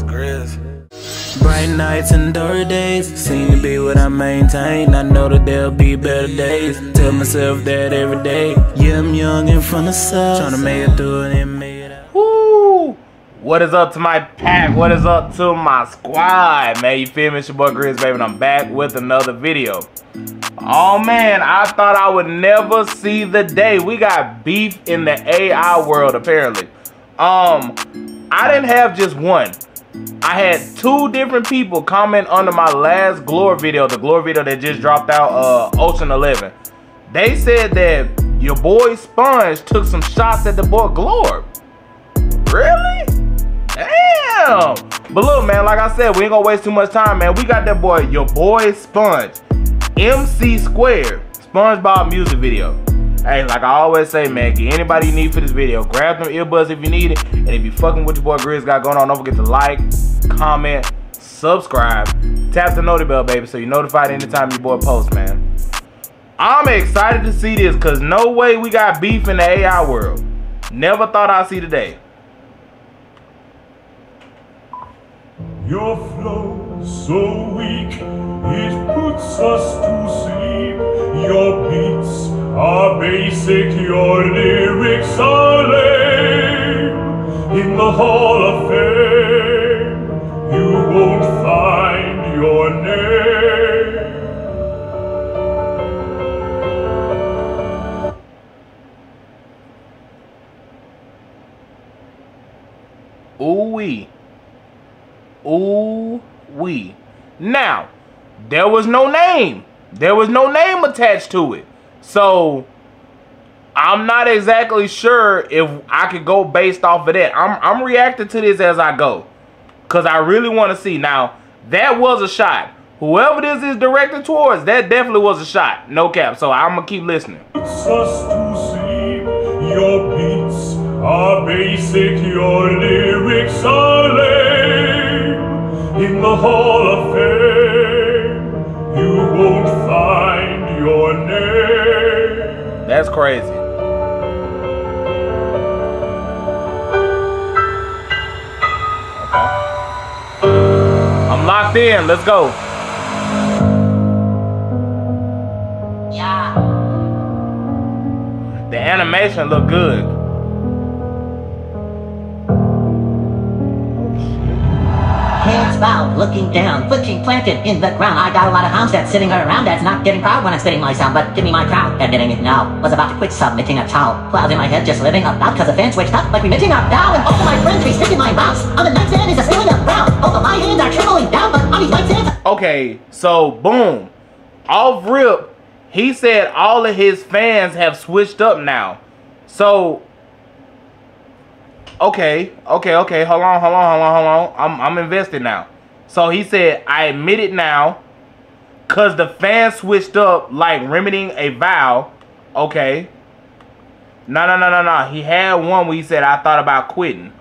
It's Grizz. Bright nights and dark days seem to be what I maintain. I know that there'll be better days. Tell myself that every day. Yeah, I'm young and from the south. Trying to make it through it and make it out. Woo! What is up to my pack? What is up to my squad, man? You feel me? It's your boy Grizz, baby, and I'm back with another video. Oh man, I thought I would never see the day. We got beef in the AI world, apparently. Um, I didn't have just one. I had two different people comment under my last Glorb video, the Glorb video that just dropped out, uh, Ocean 11. They said that your boy Sponge took some shots at the boy Glorb. Really? Damn. But look, man, like I said, we ain't gonna waste too much time, man. We got that boy, your boy Sponge. MC Square, SpongeBob music video. Hey, like I always say, man, get anybody you need for this video. Grab them earbuds if you need it. And if you fucking with your boy Grizz got going on, don't forget to like, comment, subscribe, tap the noti bell, baby, so you're notified anytime your boy posts, man. I'm excited to see this, cause no way we got beef in the AI world. Never thought I'd see the day. Your flow so weak, it puts us to sleep. Your beats are basic, your lyrics are lame. In the Hall of Fame, you won't find your name. Ooh wee. Ooh wee. Now, there was no name. There was no name attached to it. So I'm not exactly sure if I could go based off of that. I'm I'm reacting to this as I go. Cause I really want to see. Now, that was a shot. Whoever this is directed towards, that definitely was a shot. No cap. So I'm gonna keep listening. Your beats are basic, your lyrics are lame. In the Hall of Fame, you won't That's crazy. Okay. I'm locked in. Let's go. Yeah. The animation look good. Heads bowed, looking down, footing planted in the ground. I got a lot of hounds that's sitting around that's not getting proud when I'm spitting my sound, but give me my crown. Admitting it now, was about to quit submitting a towel. Clouds in my head just living about cause the fans switched up like we mitting our down. And all of my friends be sticking my mouse. On the next end is a ceiling of brown. Although my hands are trembling down, but on these white sands. Okay, so boom. Off rip, he said all of his fans have switched up now. So okay, okay, okay. Hold on, hold on, hold on, hold on. I'm I'm invested now. So he said, I admit it now. Cause the fans switched up like remedying a vow. Okay. No, no, no, no, no. He had one where he said, I thought about quitting.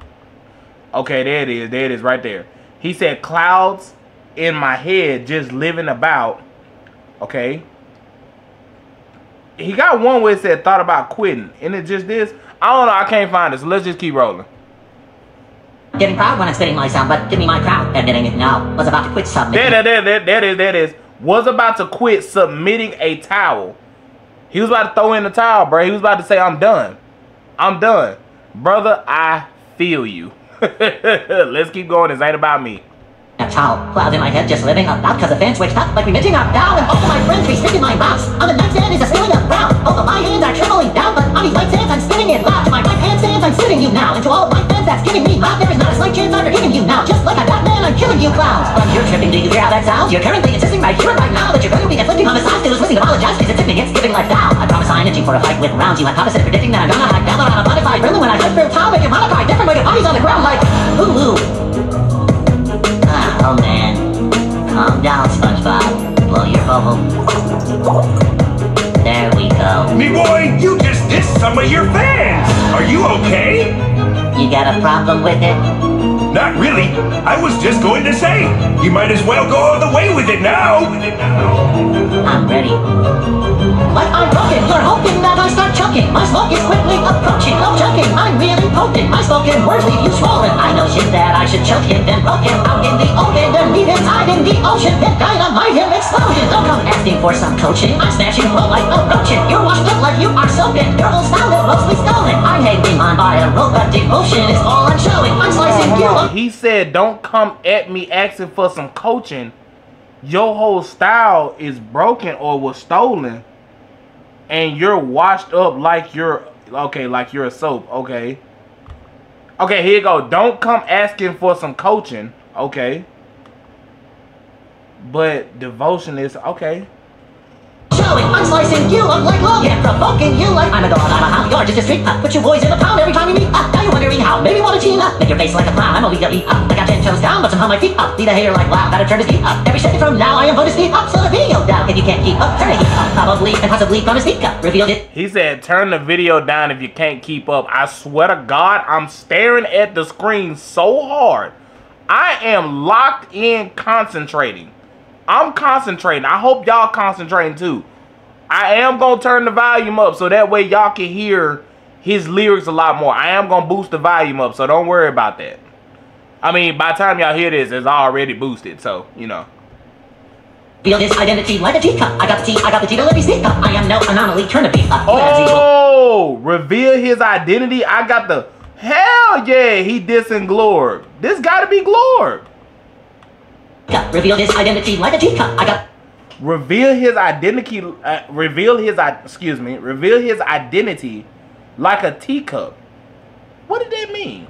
Okay, there it is. There it is right there. He said, clouds in my head just living about. Okay. He got one where it said, thought about quitting. And it just this. I don't know. I can't find it. So let's just keep rolling. Getting proud when I'm spitting my sound, but give me my crown. Admitting it now, was about to quit submitting. There, there, there, there, there is, there is. Was about to quit submitting a towel. He was about to throw in the towel, bro. He was about to say, I'm done. I'm done. Brother, I feel you. Let's keep going. This ain't about me. A towel, clouds in my head just living up, about cause the fans switched up like we mitting our down. And all of my friends be sticking my mouse. On the next end is a ceiling of brown. of my hands are trembling down, but on these white sands I'm spinning it loud. To my right hand stands, I'm sitting you now. And to all of my fans that's giving me loud, there is not a slight chance I'm forgiving you now. Just like I got man, I'm killing you clowns. But you're tripping, do you hear how that sounds? You're currently insisting right here and right now that you're going to be inflicting homicide. Still is to apologize, cause it's tipping, it's giving life down. I promise I'm itching for a fight with rounds. You hypothesis predicting that I'm gonna hike down on a modified really when I flip through town, make your modify different way your body's on the ground like ooh ooh. Oh man. Calm down, SpongeBob. Blow your bubble. There we go. Me boy, you just dissed some of your fans. Are you okay? You got a problem with it? Not really. I was just going to say, you might as well go all the way with it now. I'm ready. Like I'm broken, you're hoping that I start choking. My smoke is quickly approaching, I'm joking. I'm really potent, my spoken words leave you swollen. I know shit that I should choke him, then broke him out in the open, then leave him tied in the ocean, then dynamite him explosion. Don't come asking for some coaching. I'm smashing flow like a roachin. You're you are soaking. Your whole style is mostly stolen. I'm hanging on by a rope, but devotion is all I'm showing. I'm slicing you up. He said, "Don't come at me asking for some coaching. Your whole style is broken or was stolen, and you're washed up like you're okay, like you're a soap. Okay, okay. Here you go. Don't come asking for some coaching. Okay, but devotion is okay. Slicing you up like Logan, provoking you like I'm a dog, I'm a hound, you're just a street uh, Put your boys in the pound every time you meet uh, Now you're wondering how, maybe wanna team up. Make your face like a clown, I'm a WWE uh, I got ten toes down, but somehow my feet up. Lead a hair like wow, gotta turn his feet up. Every second from now, I am going to speed up. So the video down, if you can't keep up Turn heat up, probably, and possibly gonna speak up. Revealed it. He said, turn the video down if you can't keep up. I swear to God, I'm staring at the screen so hard. I am locked in concentrating. I'm concentrating. I hope y'all concentrating too. I am going to turn the volume up so that way y'all can hear his lyrics a lot more. I am going to boost the volume up, so don't worry about that. I mean, by the time y'all hear this, it's already boosted, so, you know. Feel this identity like a teacup I got the tea, I got the tea to let me speak up I am no anomaly, turn beat up You have zero Oh, reveal his identity. I got the hell yeah. He dissing Glorb. This got to be Glorb. Reveal this identity like a teacup I got Reveal his identity. Uh, reveal his. Excuse me. Reveal his identity like a teacup. What did that mean?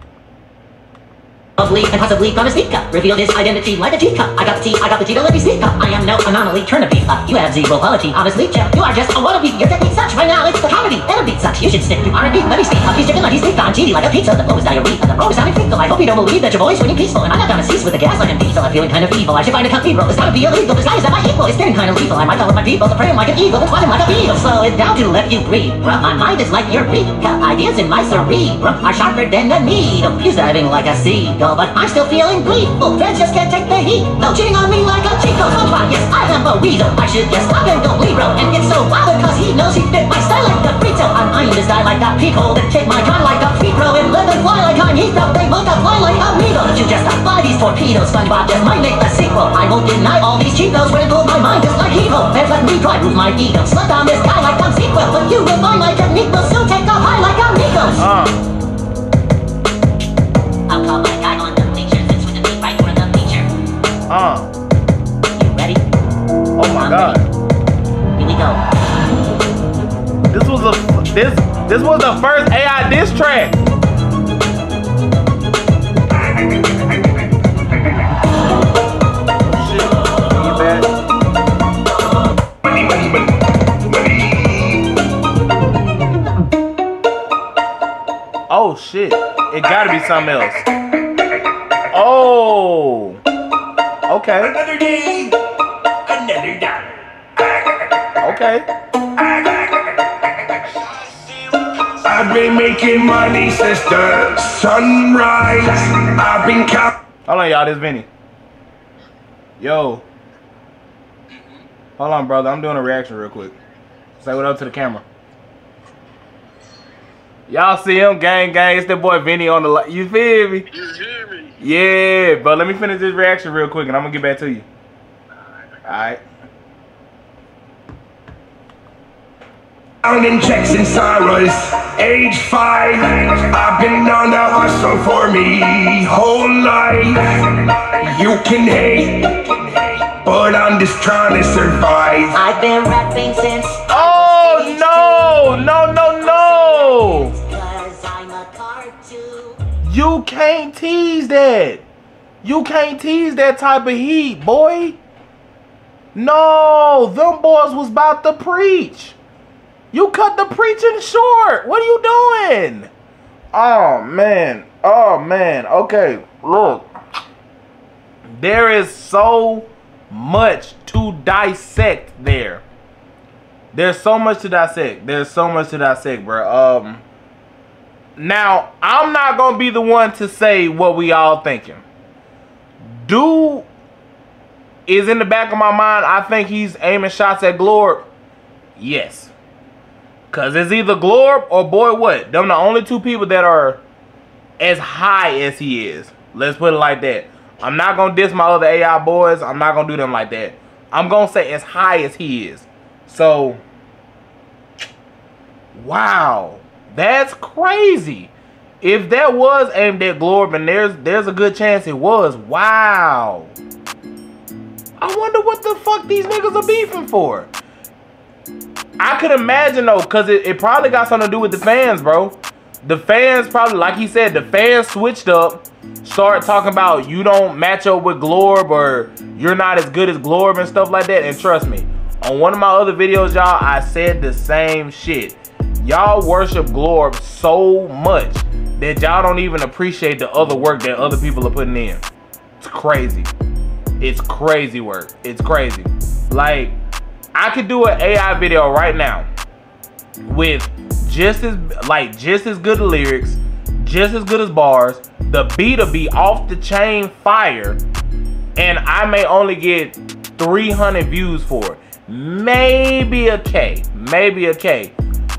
Possibly and possibly speak up. Reveal this identity like a teacup. I got the tea, I got the tea to let me speak up. I am no anomaly, turn the beat up. You have zero quality, honestly, Jeff. You are just a wannabe. Your technique sucks right now. It's the comedy. And a beat sucks. You should stick to R&B. Let me speak up. He's chicken like he's speak on GD like a pizza. The flow is diarrhea. The road is sounding fecal. I hope you don't believe that your voice when you peaceful. And I'm not gonna cease with the gas like I'm diesel. I'm feeling kind of evil. I should find a cathedral. It's gotta be illegal. This guy is at my equal. It's getting kind of lethal. I might tell my people to pray him like an eagle. It's watching like a beetle. Slow it down to let you breathe. Bruh, my mind is like eureka. Ideas in my cerebrum are sharper than a needle. He's diving like a seagull, but I'm still feeling gleeful. Friends just can't take the heat. No cheating on me like a Chico. SpongeBob, yes, I am a weasel. I should just stop and go Libro and get so bothered cause he knows he fit my style like a burrito. I'm eyeing this guy like that peephole that take my time like a Fipro and let them fly like I'm Heathrow. They multiply like amigos. You just by these torpedoes. SpongeBob just might make the sequel. I won't deny all these Chicos wrinkle my mind just like evil. And let me drive with my ego. Slut on this guy like I'm sequel. But you will find my technique will soon take off high like amigos. Uh, uh. You ready? Oh my God. Here we go. This was a this this was the first AI diss track. Oh shit. It gotta be something else. Oh. Okay. Another day, another dollar. Okay. I've been making money since the sunrise. I've been counting. Hold on, y'all. This Vinny. Yo. Hold on, brother. I'm doing a reaction real quick. Say what up to the camera. Y'all see him? Gang, gang. It's that boy Vinny on the li You feel me? You hear me? Yeah, but let me finish this reaction real quick and I'm gonna get back to you. Alright. Counting checks in sorrows, age five. I've been on the hustle for me whole life. You can hate, but I'm just trying to survive. I've been rapping since Oh no! No no no! Can't tease that. You can't tease that type of heat, boy. No, them boys was about to preach. You cut the preaching short. What are you doing? Oh man. Oh man. Okay, look. There is so much to dissect there. There's so much to dissect. There's so much to dissect, bro. Um now I'm not gonna be the one to say what we all thinking. Do is in the back of my mind. I think he's aiming shots at Glorb. Yes, cause it's either Glorb or boy what. Them the only two people that are as high as he is. Let's put it like that. I'm not gonna diss my other AI boys. I'm not gonna do them like that. I'm gonna say as high as he is. So, wow, that's crazy. If that was aimed at Glorb, and there's there's a good chance it was. Wow. I wonder what the fuck these niggas are beefing for. I could imagine though, cause it, it probably got something to do with the fans, bro. The fans probably, like he said, the fans switched up, start talking about you don't match up with Glorb or you're not as good as Glorb and stuff like that. And trust me, on one of my other videos, y'all, I said the same shit. Y'all worship Glorb so much that y'all don't even appreciate the other work that other people are putting in. It's crazy. It's crazy work. It's crazy. Like, I could do an AI video right now with just as like just as good lyrics, just as good as bars. The beat will be off the chain fire, and I may only get 300 views for it. Maybe a K, maybe a K.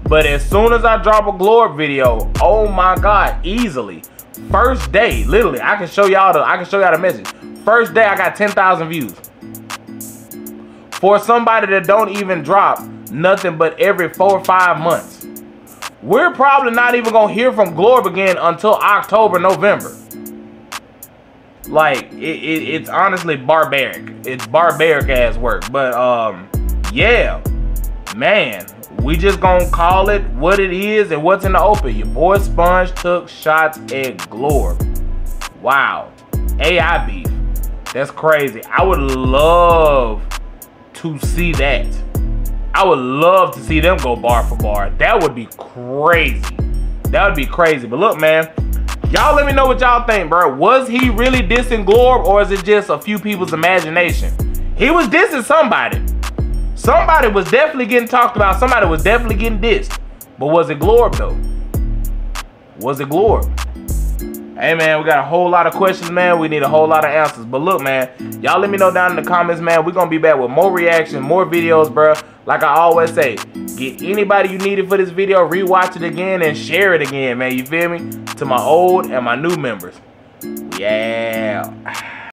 But as soon as I drop a Glorb video, oh my god, easily. First day, literally, I can show y'all the I can show y'all the message. First day I got 10,000 views. For somebody that don't even drop nothing but every four or five months. We're probably not even gonna hear from Glorb again until October, November. Like it, it, it's honestly barbaric. It's barbaric ass work. But um, yeah, man, we just gonna call it what it is and what's in the open. Your boy Sponge took shots at Glorb. Wow, AI beef. That's crazy. I would love to see that. I would love to see them go bar for bar. That would be crazy. That would be crazy. But look, man, y'all let me know what y'all think, bro. Was he really dissing Glorb or is it just a few people's imagination? He was dissing somebody. Somebody was definitely getting talked about. Somebody was definitely getting dissed. But was it Glorb though? Was it Glorb? Hey man, we got a whole lot of questions, man. We need a whole lot of answers. But look, man, y'all let me know down in the comments, man. We're gonna be back with more reaction, more videos, bro. Like I always say, get anybody you needed for this video, rewatch it again, and share it again, man. You feel me? To my old and my new members. Yeah.